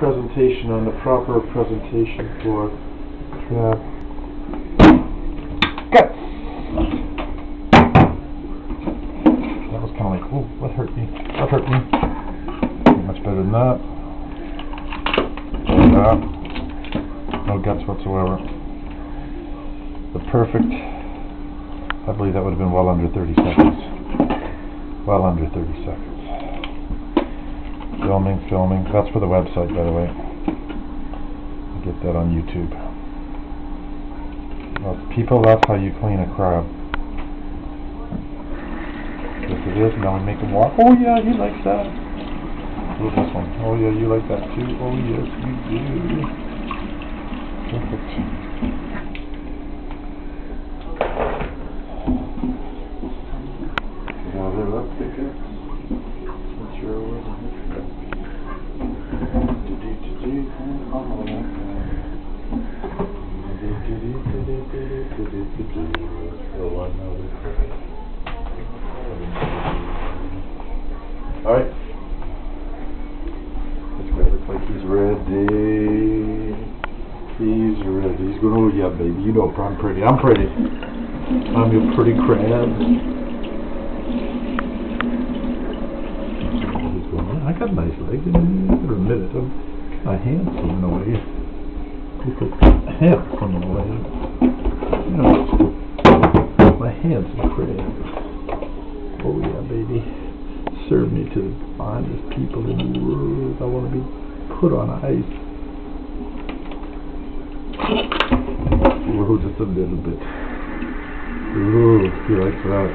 presentation on the proper presentation for crab. Guts! That was kind of like, oh, what hurt me? What hurt me? Much better than that. That. No guts whatsoever. The perfect, I believe that would have been well under 30 seconds. Well under 30 seconds. Filming, filming. That's for the website, by the way. Get that on YouTube. Well, people, that's how you clean a crab. Yes, it is. Now we make him walk. Oh, yeah, he likes that. Look this one. Oh, yeah, you like that too. Oh, yes, you do. Perfect. Up there. What's your word? Alright. This guy looks like he's ready. He's ready. He's going, oh yeah, baby. You know I'm pretty. I'm pretty. I'm your pretty crab. He's going, yeah, I got nice legs. I gotta admit it. I'm kind of handsome in a way. Look at handsome in a way. You know, my handsome crab. Oh yeah, baby. Serve me to the finest people in the world. I want to be put on ice. Whoa, just a little bit. Ooh, he likes that.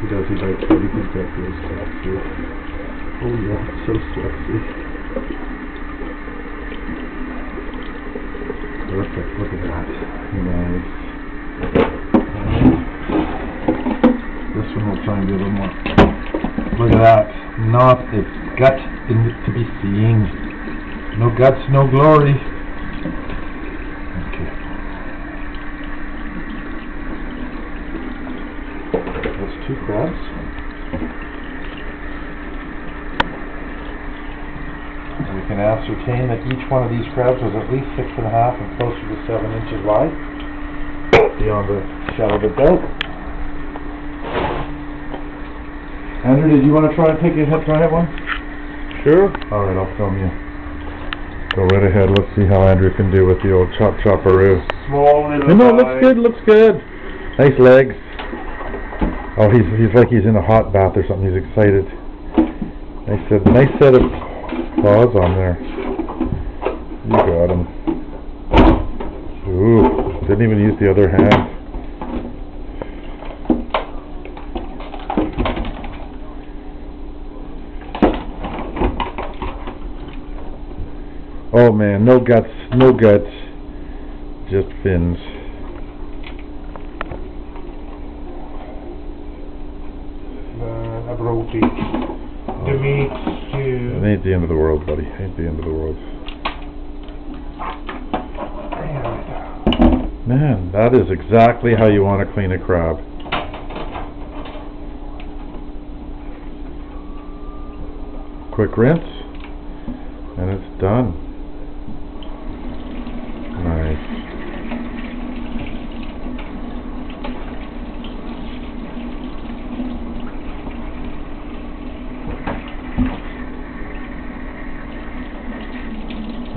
He does, he likes that. That feels sexy. Oh yeah, so sexy. Perfect, look at that. Nice. This one will try and be a little more. Look at that. Not a gut in it to be seen. No guts, no glory. Okay. That's two crabs. And we can ascertain that each one of these crabs was at least six and a half and closer to seven inches wide. Beyond the shadow of a doubt. Andrew, did you want to try and take a hit, try it one? Sure. All right, I'll film you. Go right ahead. Let's see how Andrew can do with the old chop chopperoo. Small little No, no, looks good. Looks good. Nice legs. Oh, he's he's like he's in a hot bath or something. He's excited. Nice set, nice set of paws on there. You got him. Ooh, didn't even use the other hand. Oh man, no guts, no guts, just fins. Uh, a The meat It ain't the end of the world, buddy. It Ain't the end of the world. Man, that is exactly how you want to clean a crab. Quick rinse, and it's done. Nice.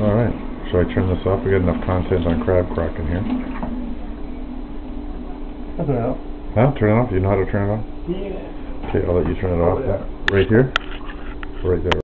Alright, should I turn this off? We got enough content on crab crock in here. I don't know. Huh? Turn it off? You know how to turn it off? Yeah. Okay, I'll let you turn it off. Oh. Right here? Right there.